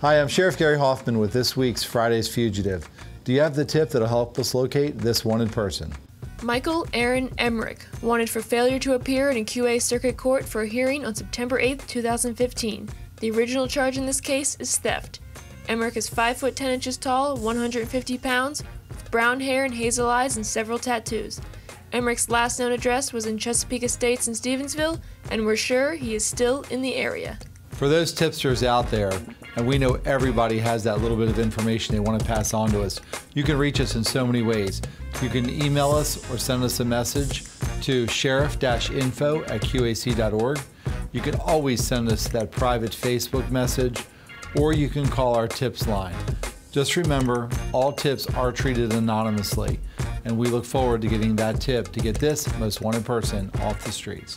Hi, I'm Sheriff Gary Hoffman with this week's Friday's Fugitive. Do you have the tip that'll help us locate this wanted person? Michael Aaron Emrick, wanted for failure to appear in a QA circuit court for a hearing on September 8, 2015. The original charge in this case is theft. Emrick is 5 foot 10 inches tall, 150 pounds, with brown hair and hazel eyes and several tattoos. Emrick's last known address was in Chesapeake Estates in Stevensville, and we're sure he is still in the area. For those tipsters out there, and we know everybody has that little bit of information they want to pass on to us, you can reach us in so many ways. You can email us or send us a message to sheriff-info at qac.org. You can always send us that private Facebook message, or you can call our tips line. Just remember, all tips are treated anonymously, and we look forward to getting that tip to get this most wanted person off the streets.